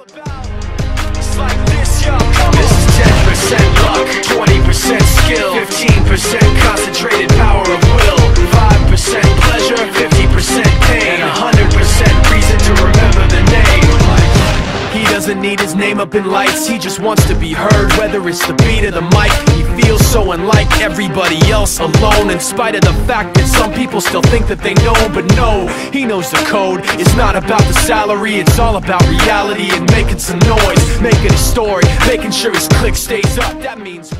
It's like this, yo. This is 10% luck, 20% skill, 15% concentrated power of will, 5% pleasure, 50% pain, and 100% reason to remember the name. He doesn't need his name up in lights, he just wants to be heard, whether it's the beat of the mic. So unlike everybody else, alone, in spite of the fact that some people still think that they know, but no, he knows the code. It's not about the salary, it's all about reality and making some noise, making a story, making sure his click stays up. That means.